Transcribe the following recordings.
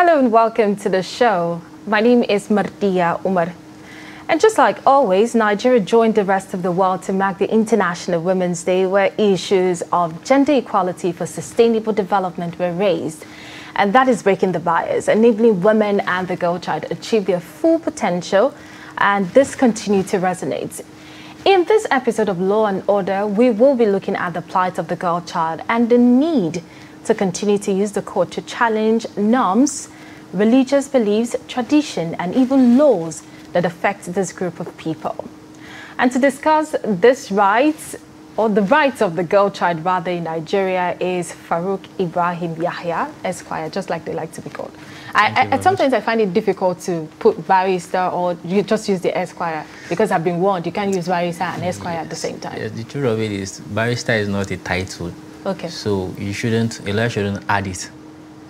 Hello and welcome to the show. My name is Mardia Umar. And just like always, Nigeria joined the rest of the world to mark the International Women's Day, where issues of gender equality for sustainable development were raised. And that is breaking the bias, enabling women and the girl child to achieve their full potential. And this continued to resonate. In this episode of Law and Order, we will be looking at the plight of the girl child and the need to continue to use the court to challenge norms, religious beliefs, tradition, and even laws that affect this group of people. And to discuss this rights, or the rights of the girl child rather in Nigeria is Farouk Ibrahim Yahya, Esquire, just like they like to be called. I, I, sometimes I find it difficult to put barrister or you just use the Esquire because I've been warned you can't use barrister and Esquire yes. at the same time. Yes, the truth of it is barrister is not a title. Okay. So you shouldn't, Elijah shouldn't add it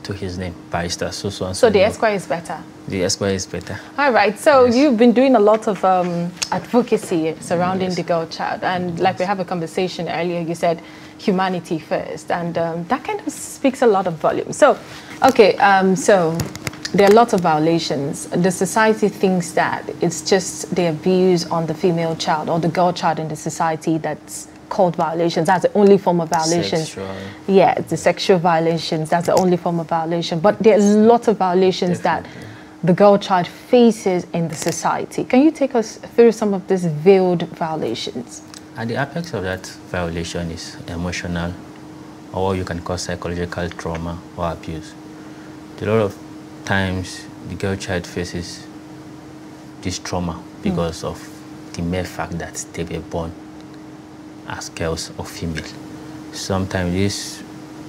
to his name, barrister. So, so, so, so the Esquire is better? The Esquire is better. All right. So yes. you've been doing a lot of um, advocacy surrounding yes. the girl child. And like we have a conversation earlier, you said humanity first. And um, that kind of speaks a lot of volume. So, okay, um, so there are lots of violations. The society thinks that it's just the abuse on the female child or the girl child in the society that's called violations. That's the only form of violation. Sexual. Yeah, the sexual violations. That's the only form of violation. But there are lots of violations Definitely. that the girl child faces in the society. Can you take us through some of these veiled violations? And the apex of that violation is emotional, or you can call psychological trauma or abuse. A lot of times, the girl child faces this trauma because mm. of the mere fact that they were born as girls or female. Sometimes this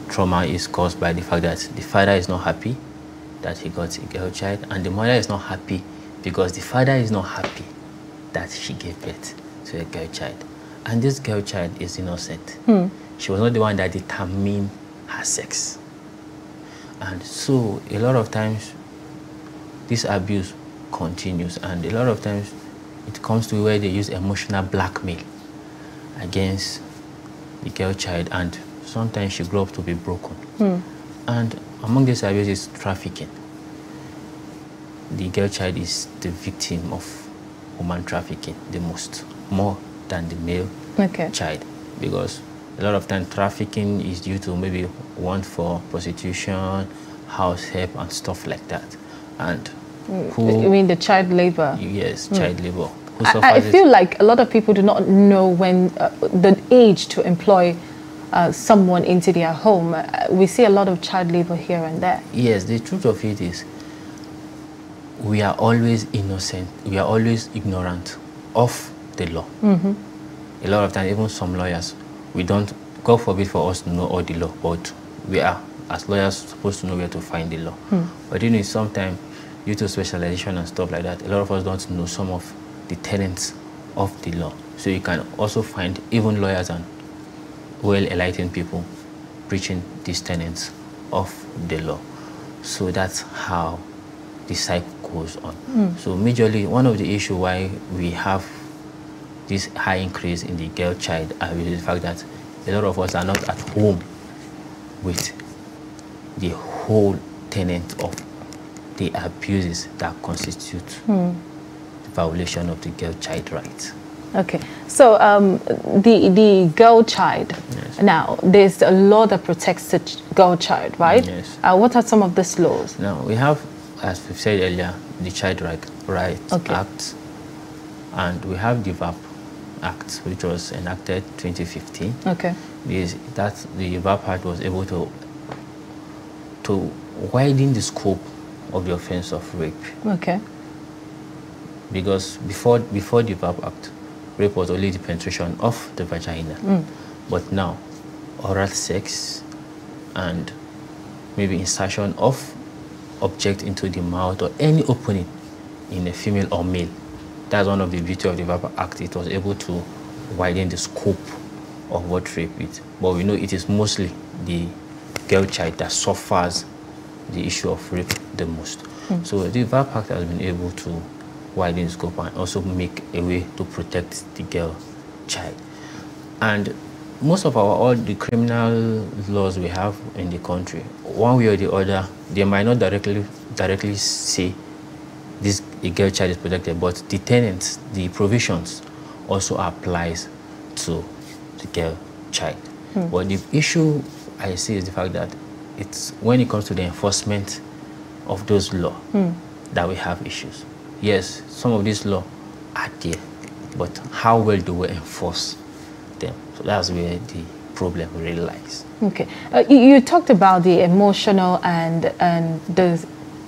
trauma is caused by the fact that the father is not happy that he got a girl child and the mother is not happy because the father is not happy that she gave birth to a girl child. And this girl child is innocent. Hmm. She was not the one that determined her sex. And so a lot of times this abuse continues and a lot of times it comes to where they use emotional blackmail against the girl child and sometimes she grows up to be broken. Mm. And among these abuses is trafficking. The girl child is the victim of human trafficking the most, more than the male okay. child. Because a lot of time trafficking is due to maybe want for prostitution, house help and stuff like that. And hmm. who, you mean the child labor? Yes, mm. child labor. I, I, feel like a lot of people do not know when uh, the age to employ uh, someone into their home. Uh, we see a lot of child labor here and there. Yes, the truth of it is we are always innocent. We are always ignorant of the law. Mm -hmm. A lot of times, even some lawyers, we don't, God forbid for us to know all the law, but we are, as lawyers, supposed to know where to find the law. Mm. But you know, sometimes, due to specialization and stuff like that, a lot of us don't know some of the tenets of the law. So you can also find even lawyers and well-enlightened people preaching these tenets of the law. So that's how the cycle goes on. Mm. So majorly, one of the issues why we have this high increase in the girl child is the fact that a lot of us are not at home with the whole tenet of the abuses that constitute mm violation of the girl child rights. Okay, so um, the the girl child. Yes. Now, there's a law that protects the girl child, right? Yes. Uh, what are some of these laws? Now we have, as we said earlier, the Child Right Rights okay. Act, and we have the VAP Act, which was enacted 2015. Okay. This, that the VAP Act was able to to widen the scope of the offense of rape. Okay because before before the VAP Act, rape was only the penetration of the vagina. Mm. But now, oral sex and maybe insertion of object into the mouth or any opening in a female or male. That's one of the beauty of the VAP Act. It was able to widen the scope of what rape is. But we know it is mostly the girl child that suffers the issue of rape the most. Mm. So the VAP Act has been able to widen scope and also make a way to protect the girl child. And most of our all the criminal laws we have in the country, one way or the other, they might not directly directly say this a girl child is protected, but the tenants, the provisions also applies to the girl child. Hmm. But the issue I see is the fact that it's when it comes to the enforcement of those laws hmm. that we have issues. Yes, some of these laws are there, but how well do we enforce them? So that's where the problem really lies. Okay, uh, you, you, talked about the emotional and and the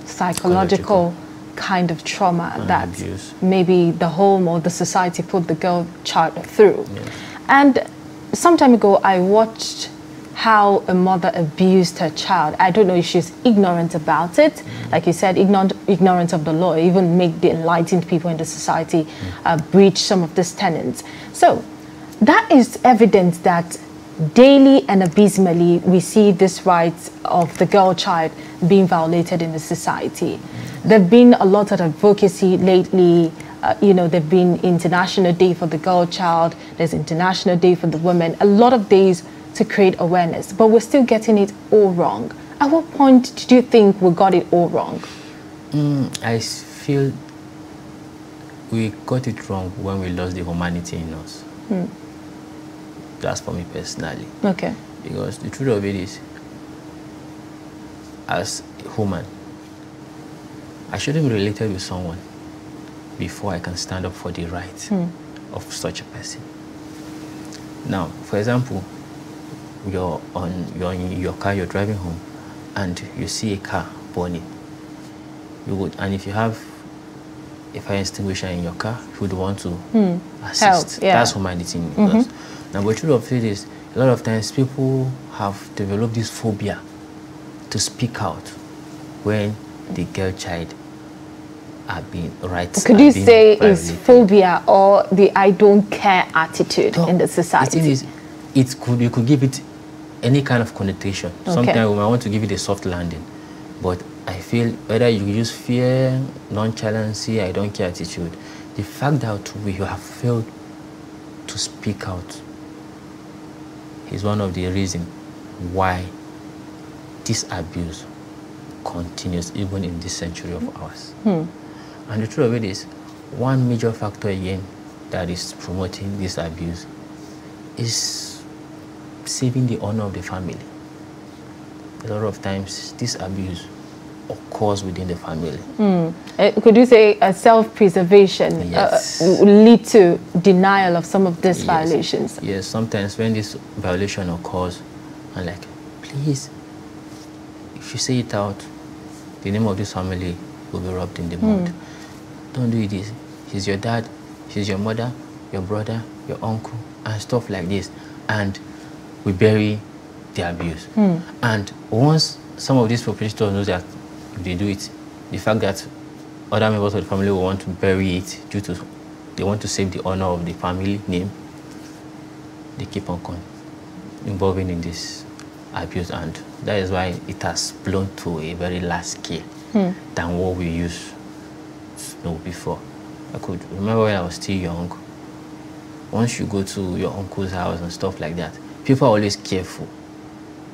psychological, psychological. kind of trauma and that abuse. maybe the home or the society put the girl child through. And some time ago, I watched how a mother abused her child. I don't know if she's ignorant about it, mm. like you said, ignorant, ignorant of the law, even make the enlightened people in the society uh, breach some of these tenets. So that is evidence that daily and abysmally we see this right of the girl child being violated in the society. There have been a lot of advocacy lately uh, you know, there've been International Day for the Girl Child, there's International Day for the Women, a lot of days to create awareness, but we're still getting it all wrong. At what point did you think we got it all wrong? Mm, I feel we got it wrong when we lost the humanity in us. Mm. That's for me personally. Okay. Because the truth of it is, as a human, I shouldn't be related with someone before I can stand up for the right mm. of such a person. Now, for example, you're on you're in your car, you're driving home, and you see a car burning. You would, and if you have a fire extinguisher in your car, you would want to mm. assist. Help, yeah. That's humanity in mm -hmm. Now, the truth of it is, a lot of times people have developed this phobia to speak out when the girl child are being rights. Could you say is phobia or the I don't care attitude no, in the society? The is, it could you could give it any kind of connotation. Okay. Sometimes we might want to give it a soft landing, but I feel whether you use fear, nonchalancy, I don't care attitude, the fact that we have failed to speak out is one of the reasons why this abuse continues even in this century of ours. Hmm. And the truth of it is, one major factor again that is promoting this abuse is saving the honor of the family. A lot of times, this abuse occurs within the family. Mm. Uh, could you say a self-preservation uh, yes. uh, lead to denial of some of these yes. violations? Yes, sometimes when this violation occurs, I'm like, please, if you say it out, the name of this family will be rubbed in the mud. Mm. Don't do this. He's your dad, she's your mother, your brother, your uncle, and stuff like this. And we bury the abuse. Mm. And once some of these perpetrators know that if they do it, the fact that other members of the family will want to bury it due to they want to save the honor of the family name, they keep on involving in this abuse and that is why it has blown to a very large scale hmm. than what we used know before. I could remember when I was still young, once you go to your uncle's house and stuff like that, people are always careful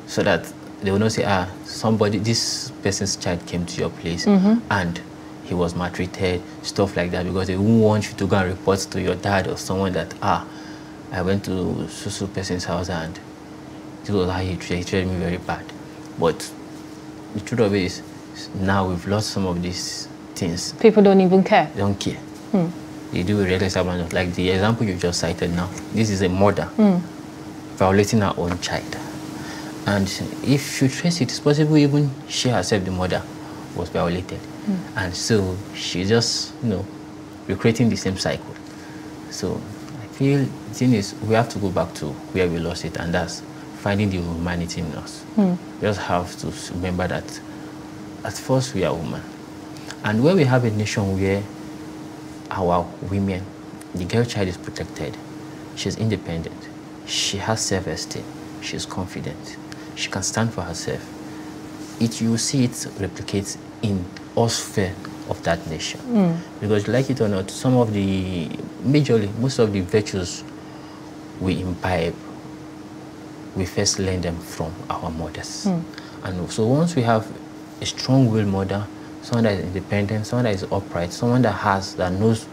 so that they will not say, ah, somebody, this person's child came to your place mm -hmm. and he was maltreated, stuff like that, because they won't want you to go and report to your dad or someone that, ah, I went to Susu person's house and this was how he treated, me very bad. But the truth of it is, now we've lost some of these things. People don't even care. They don't care. Hmm. They do a reckless abandon. Like the example you just cited now. This is a mother hmm. violating her own child. And if you trace it, it's possible even she herself, the mother, was violated. Hmm. And so she just, you know, recreating the same cycle. So I feel the thing is we have to go back to where we lost it, and that's finding the humanity in us. Hmm. We just have to remember that at first we are women. And when we have a nation where our women, the girl child is protected, she's independent, she has self-esteem, she's confident, she can stand for herself, it you see it replicates in all sphere of that nation. Mm. Because like it or not, some of the, majorly, most of the virtues we imbibe we first learn them from our mothers. Mm. And so once we have a strong-willed mother, someone that is independent, someone that is upright, someone that has, that knows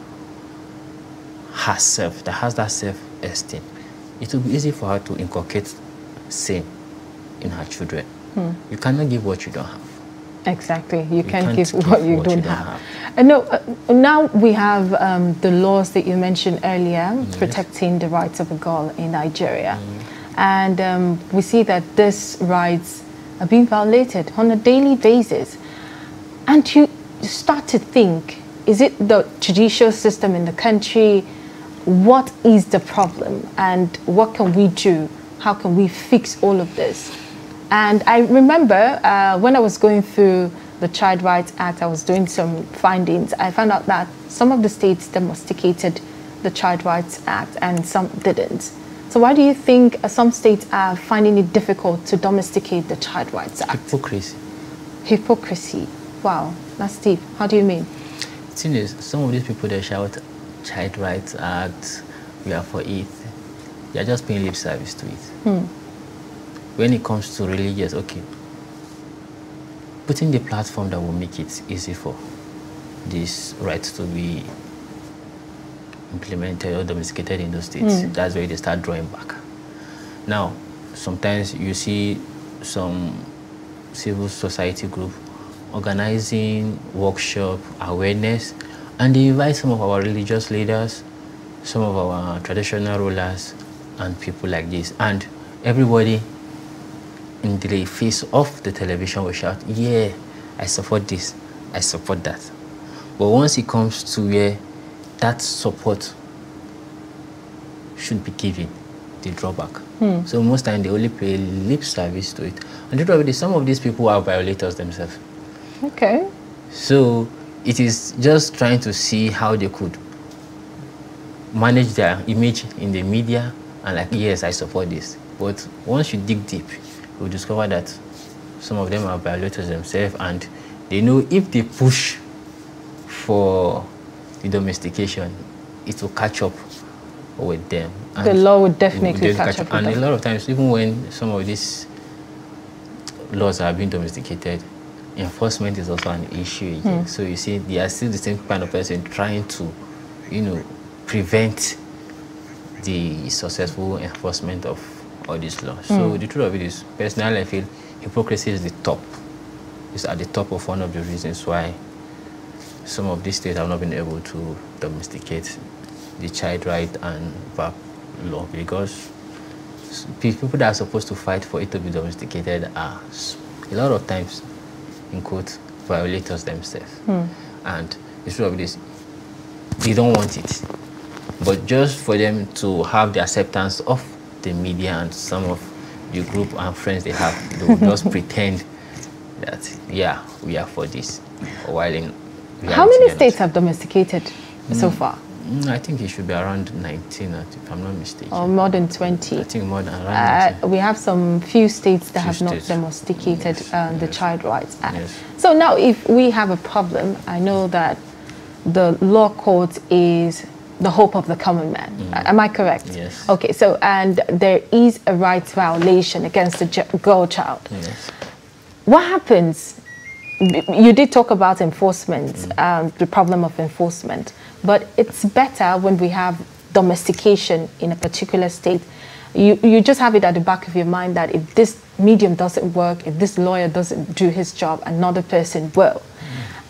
herself, that has that self-esteem, it will be easy for her to inculcate same in her children. Hmm. You cannot give what you don't have. Exactly. You, you can't, give, give what you what don't, you have. have. And no, uh, now we have um, the laws that you mentioned earlier yes. protecting the rights of a girl in Nigeria. Mm. And um, we see that these rights are being violated on a daily basis. And you start to think, is it the judicial system in the country? What is the problem? And what can we do? How can we fix all of this? And I remember uh, when I was going through the Child Rights Act, I was doing some findings. I found out that some of the states domesticated the Child Rights Act and some didn't. So why do you think uh, some states are finding it difficult to domesticate the Child Rights Act? Hypocrisy. Hypocrisy. Wow, that's deep. How do you mean? The thing is, some of these people that shout Child Rights Act, we are for it, they are just paying lip service to it. Hmm when it comes to religious, okay, putting the platform that will make it easy for these rights to be implemented or domesticated in those states, mm. that's where they start drawing back. Now, sometimes you see some civil society group organizing workshop awareness and they invite some of our religious leaders some of our traditional rulers and people like this and everybody in the face of the television will shout, yeah, I support this, I support that. But once it comes to where that support should be given, they draw back. Hmm. So most time they only pay lip service to it. And the truth some of these people are violators themselves. Okay. So it is just trying to see how they could manage their image in the media and like, yes, I support this. But once you dig deep, we discover that some of them are violators themselves and they know if they push for the domestication, it will catch up with them. And the law would definitely catch, catch, up. and a lot of times, even when some of these laws are being domesticated, enforcement is also an issue. Hmm. So you see, they are still the same kind of person trying to, you know, prevent the successful enforcement of all these laws. Mm. So hmm. the truth of it is, personally, I feel hypocrisy is the top. It's at the top of one of the reasons why some of these states have not been able to domesticate the child right and VAP law because people that are supposed to fight for it to be domesticated are a lot of times, in quote, violators themselves. Mm. And the truth of this, they don't want it. But just for them to have the acceptance of the media and some of the group and friends they have, they will just pretend that, yeah, we are for this. While in How many states have domesticated mm, so far? Mm, I think it should be around 19, if I'm not mistaken. Or more than 20. I think more than around uh, We have some few states that few have states. not domesticated yes. uh, the yes. Child Rights Act. Yes. So now if we have a problem, I know that the law court is the hope of the common man. Mm. Am I correct? Yes. Okay, so, and there is a rights violation against a girl child. Yes. What happens? You did talk about enforcement, mm. um, the problem of enforcement, but it's better when we have domestication in a particular state. You, you just have it at the back of your mind that if this medium doesn't work, if this lawyer doesn't do his job, another person will.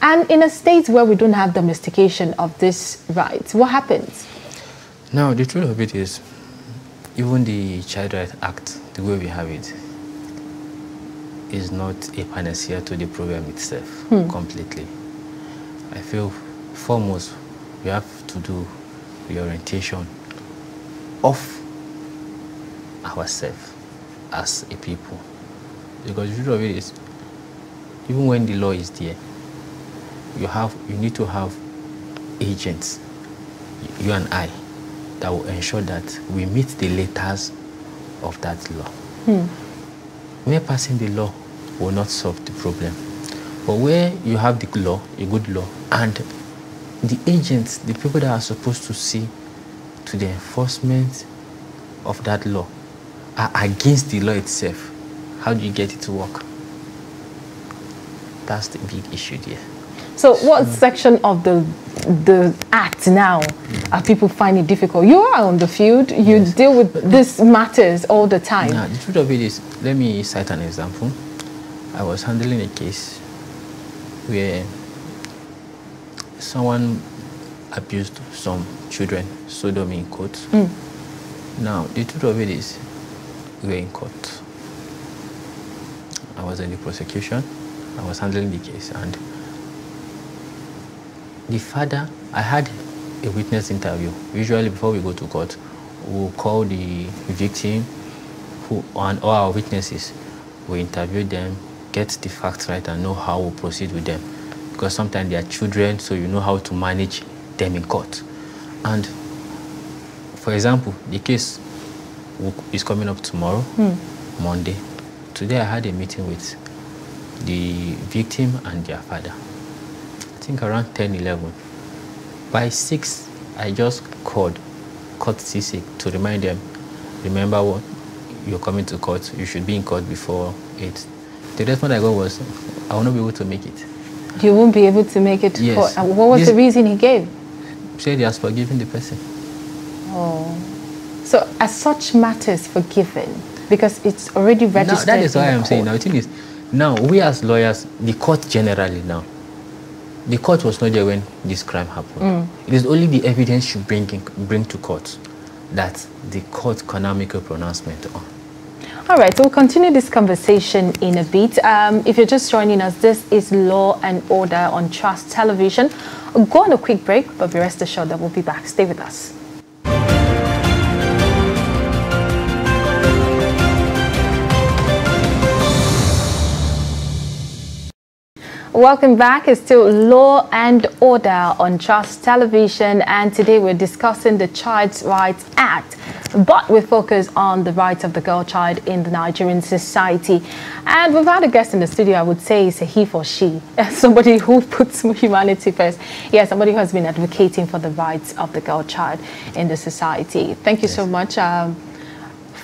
And in a state where we don't have domestication of this rights, what happens? Now, the truth of it is, even the Child Rights Act, the way we have it, is not a panacea to the problem itself hmm. completely. I feel foremost we have to do the orientation of ourselves as a people. Because the truth of it is, even when the law is there, you have you need to have agents, you and I, that will ensure that we meet the letters of that law. Hmm. Mere passing the law will not solve the problem. But where you have the law, a good law, and the agents, the people that are supposed to see to the enforcement of that law, are against the law itself, how do you get it to work? That's the big issue there. So, what section of the the act now are people finding difficult? You are on the field. You yes. deal with these matters all the time. Now, the truth of it is, let me cite an example. I was handling a case where someone abused some children, sodomy in court. Mm. Now, the truth of it is, we were in court. I was in the prosecution. I was handling the case, and the father, I had a witness interview. Usually, before we go to court, we'll call the victim who, and all our witnesses. We interview them, get the facts right, and know how we we'll proceed with them. Because sometimes they are children, so you know how to manage them in court. And for example, the case is coming up tomorrow, hmm. Monday. Today I had a meeting with the victim and their father I think around 10, 11. By 6, I just called court CC to remind them, remember what you're coming to court, you should be in court before 8. The response I got was, I will not be able to make it. You won't be able to make it to yes. court. what was this, the reason he gave? Said he has forgiven the person. Oh. So as such matters forgiven because it's already registered. Now, that is why I'm court. saying now the thing is now we as lawyers, the court generally now, the court was not there when this crime happened. Mm. It is only the evidence you bring, in, bring to court that the court can make a pronouncement on. All right, so we'll continue this conversation in a bit. Um, if you're just joining us, this is Law and Order on Trust Television. We'll go on a quick break, but be rest assured that we'll be back. Stay with us. Welcome back. It's still Law and Order on Trust Television, and today we're discussing the Child's Rights Act, but we focus on the rights of the girl child in the Nigerian society. And we've had a guest in the studio, I would say it's a he for she, somebody who puts humanity first. Yeah, somebody who has been advocating for the rights of the girl child in the society. Thank you yes. so much. Um,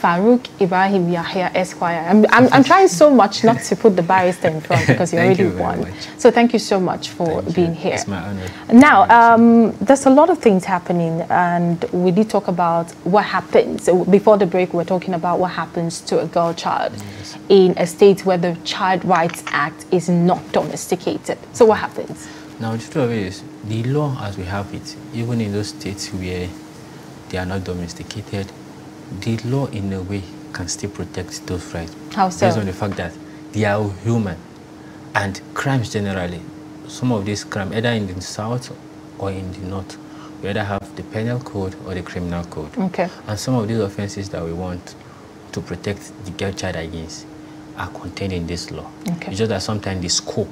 Farouk Ibrahim Yahya Esquire. I'm, I'm, I'm, trying so much not to put the barrister in front because you already you won. Much. So thank you so much for thank being you. here. It's my honor. Now, um, there's a lot of things happening, and we did talk about what happens. Before the break, we we're talking about what happens to a girl child yes. in a state where the Child Rights Act is not domesticated. So what happens? Now, the truth is, the law as we have it, even in those states where they are not domesticated, the law in a way can still protect those rights. How so? Based on the fact that they are human and crimes generally, some of these crimes, either in the south or in the north, we either have the penal code or the criminal code. Okay. And some of these offenses that we want to protect the girl child against are contained in this law. Okay. It's just that sometimes the scope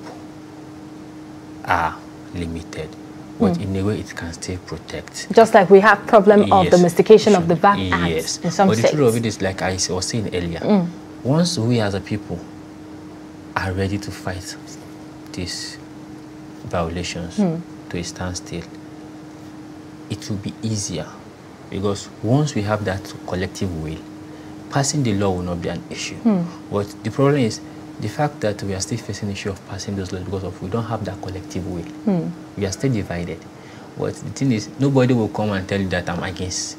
are limited but mm. in a way it can still protect. Just like we have problem yes. of domestication of the Act yes. in some but states. the truth of it is, like I was saying earlier, mm. once we as a people are ready to fight these violations mm. to a standstill, it will be easier because once we have that collective will, passing the law will not be an issue. Mm. But the problem is the fact that we are still facing the issue of passing those laws because of we don't have that collective will. Mm. We are still divided. But the thing is, nobody will come and tell you that I'm against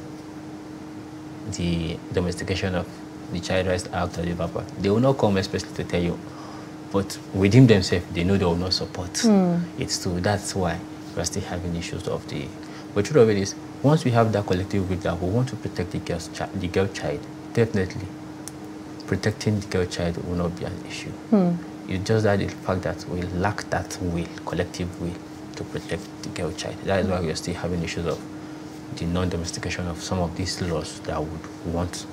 the domestication of the Child Rights Act or the VAPA. They will not come especially to tell you. But within themselves, they know they will not support mm. it. So that's why we are still having issues of the... But truth of it is, once we have that collective will that we want to protect the, girl's the girl child, definitely protecting the girl child will not be an issue. Hmm. It's just that the fact that we lack that will, collective will, to protect the girl child. That is why we are still having issues of the non-domestication of some of these laws that would want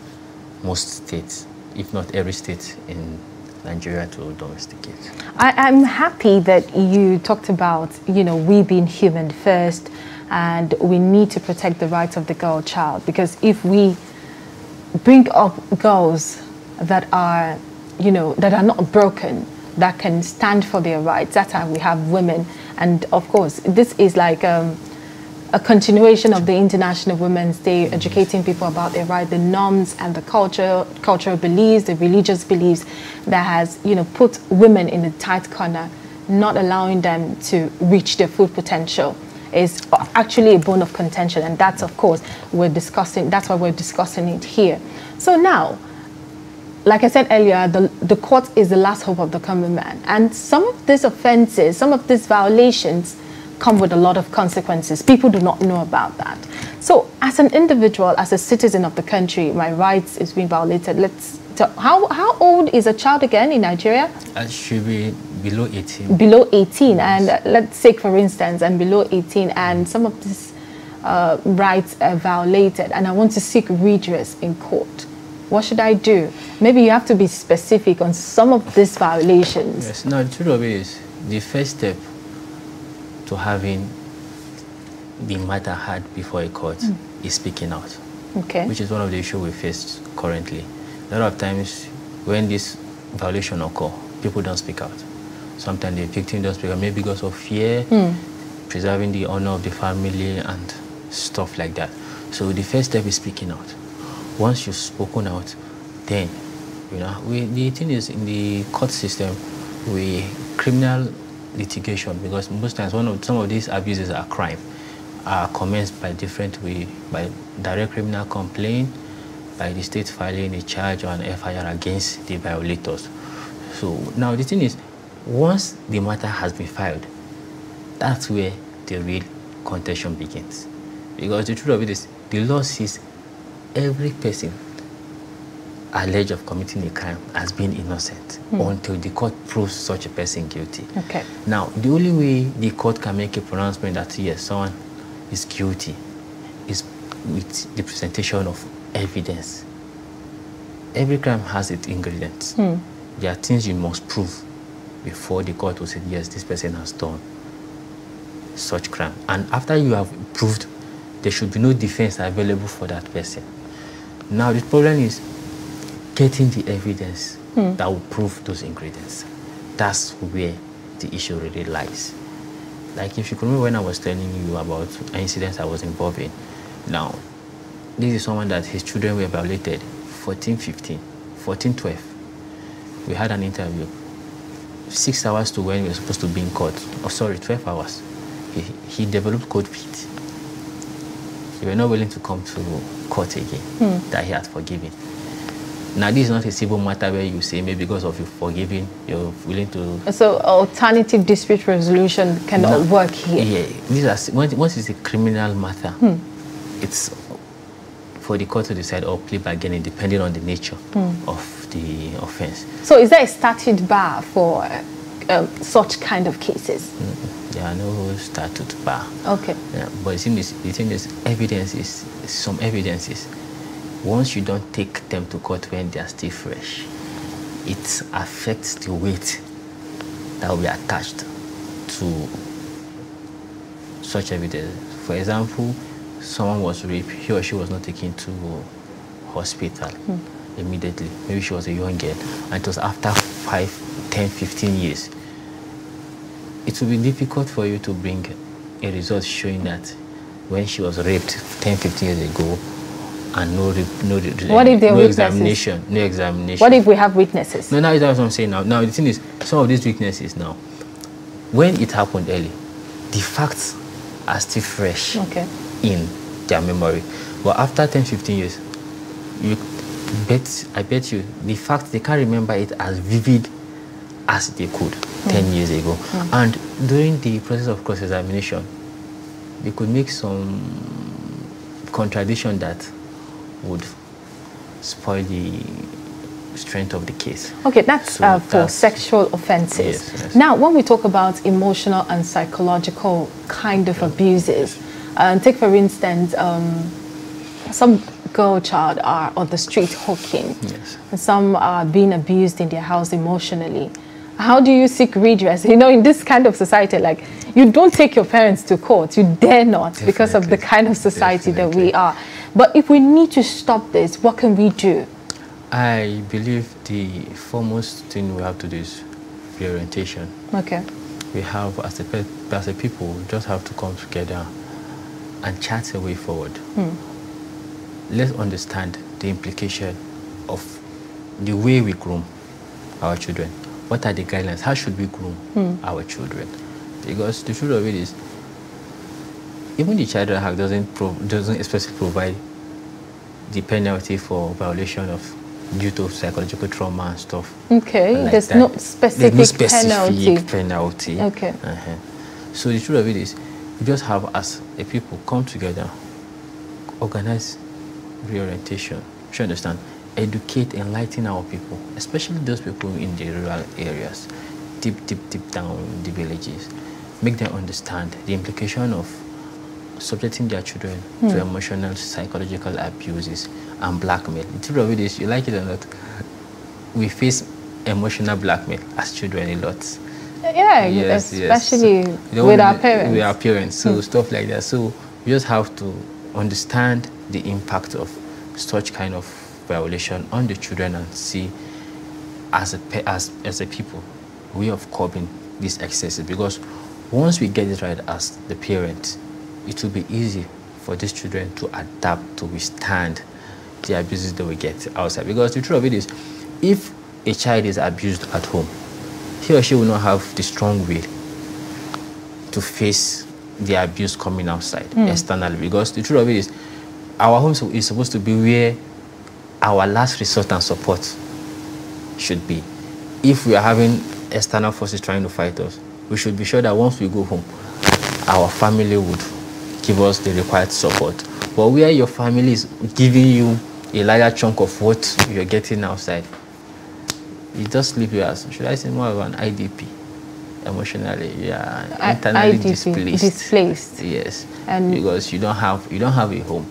most states, if not every state in Nigeria to domesticate. I, am happy that you talked about, you know, we being human first and we need to protect the rights of the girl child because if we bring up girls that are, you know, that are not broken, that can stand for their rights. That's how we have women. And of course, this is like um, a continuation of the International Women's Day, educating people about their right, the norms and the culture, cultural beliefs, the religious beliefs that has, you know, put women in a tight corner, not allowing them to reach their full potential is actually a bone of contention. And that's, of course, we're discussing, that's why we're discussing it here. So now, like I said earlier, the, the court is the last hope of the common man. And some of these offenses, some of these violations, come with a lot of consequences. People do not know about that. So as an individual, as a citizen of the country, my rights is being violated. Let's talk, how, how old is a child again in Nigeria? It should be below 18. Below 18. And uh, let's take, for instance, and below 18, and some of these uh, rights are violated, and I want to seek redress in court. What should I do? Maybe you have to be specific on some of these violations. Yes, no, the truth of it is the first step to having the matter heard before a court mm. is speaking out. Okay. Which is one of the issues we face currently. A lot of times when this violation occur, people don't speak out. Sometimes the victim doesn't speak out, maybe because of fear, mm. preserving the honor of the family and stuff like that. So the first step is speaking out. Once you've spoken out, then, you know, we, the thing is in the court system, we criminal litigation because most times one of some of these abuses are crime are commenced by different way by direct criminal complaint by the state filing a charge or an FIR against the violators. So now the thing is, once the matter has been filed, that's where the real contention begins. Because the truth of it is, the law says every person alleged of committing a crime as being innocent mm. until the court proves such a person guilty. Okay. Now, the only way the court can make a pronouncement that yes, someone is guilty is with the presentation of evidence. Every crime has its ingredients. Mm. There are things you must prove before the court will say, yes, this person has done such crime. And after you have proved, there should be no defense available for that person. Now, the problem is getting the evidence mm. that will prove those ingredients. That's where the issue really lies. Like if you remember when I was telling you about incidents I was involved in. Now, this is someone that his children were violated 14, 15, 14, 12. We had an interview. Six hours to when we were supposed to be in court. Oh, sorry, 12 hours. He, he developed cold feet. He were not willing to come to court again, mm. that he had forgiven. Now, this is not a civil matter where you say maybe because of you forgiving, you're willing to. So, alternative dispute resolution cannot no, work here. Yeah, these are once it's a criminal matter, hmm. it's for the court to decide or plea bargaining depending on the nature hmm. of the offense. So, is there a statute bar for um, such kind of cases? Mm, there are no statute bar. Okay. Yeah, but the thing is, the thing is, evidence is some evidences once you don't take them to court when they are still fresh, it affects the weight that will be attached to such evidence. For example, someone was raped, he or she was not taken to hospital mm. immediately. Maybe she was a young girl, and it was after 5, 10, 15 years. It will be difficult for you to bring a result showing that when she was raped 10, 15 years ago, and no, no, what if no examination, no examination. What if we have witnesses? No, now that's what I'm saying now. Now the thing is, some of these weaknesses now, when it happened early, the facts are still fresh okay. in their memory. But after 10, 15 years, you bet, I bet you, the fact they can't remember it as vivid as they could. 10 years ago. Mm. And during the process of cross-examination, they could make some contradiction that would spoil the strength of the case. Okay, that's so uh, for that's, sexual offenses. Yes, yes. Now, when we talk about emotional and psychological kind of abuses, uh, take for instance, um, some girl child are on the street hawking, yes. and some are being abused in their house emotionally. How do you seek redress? You know, in this kind of society, like you don't take your parents to court, you dare not Definitely. because of the kind of society Definitely. that we are. But if we need to stop this, what can we do? I believe the foremost thing we have to do is reorientation. Okay. We have, as a, as a people, we just have to come together and chart a way forward. Hmm. Let's understand the implication of the way we groom our children. What are the guidelines? How should we groom our children? Because the truth of it is, even the Child Act doesn't pro- doesn't especially provide the penalty for violation of due to psychological trauma and stuff. Okay, like there's no specific, There's no specific penalty. penalty. Okay. Uh-huh. So the truth of it is, we just have as a people come together, organize reorientation. You understand? Educate, enlighten our people, especially those people in the rural areas, deep, deep, deep down in the villages. Make them understand the implication of subjecting their children to hmm. emotional, psychological abuses and blackmail. The truth of it is, you like it or not, we face emotional blackmail as children a lot. Yeah, Yes, yes. especially You don't with our parents. With our parents, so hmm. stuff like that. So we just have to understand the impact of such kind of violation on the children and see as a as as a people way of curbing these excesses because once we get it right as the parent, it will be easy for these children to adapt to withstand the abuses that we get outside. Because the truth of it is, if a child is abused at home, he or she will not have the strong will to face the abuse coming outside hmm. externally. Because the truth of it is, our home is supposed to be where our last resort and support should be. If we are having external forces trying to fight us, we should be sure that once we go home, our family would give us the required support. But where your family is giving you a larger chunk of what you're getting outside, you just leave you as, should I say more of an IDP? Emotionally, yeah, I- internally IDP, displaced. displaced. Yes, And- because you don't have you don't have a home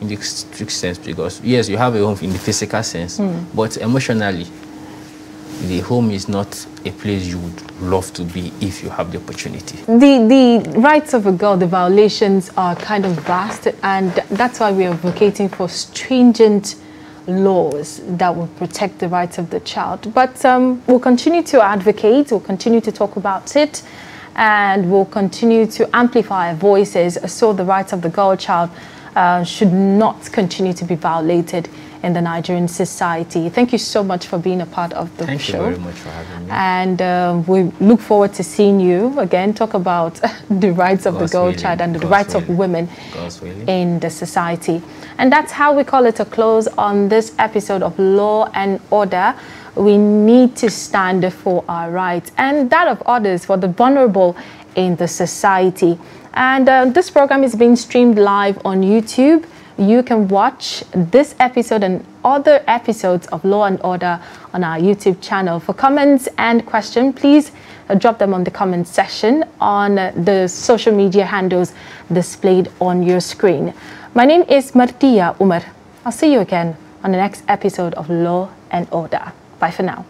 in the strict sense. Because yes, you have a home in the physical sense, but emotionally, the home is not a place you would love to be if you have the opportunity. The, the rights of a girl, the violations are kind of vast, and that's why we are advocating for stringent laws that will protect the rights of the child. But um, we'll continue to advocate, we'll continue to talk about it, and we'll continue to amplify our voices so the rights of the girl child uh, should not continue to be violated in the Nigerian society. Thank you so much for being a part of the Thank show. you very much for having me. And uh, we look forward to seeing you again talk about the rights of God's the girl willing, child and the God's rights of women in the society. And that's how we call it a close on this episode of Law and Order. We need to stand for our rights and that of others for the vulnerable in the society. And uh, this program is being streamed live on YouTube. You can watch this episode and other episodes of Law and Order on our YouTube channel. For comments and questions, please uh, drop them on the comment section on uh, the social media handles displayed on your screen. My name is Martia Umar. I'll see you again on the next episode of Law and Order. Bye for now.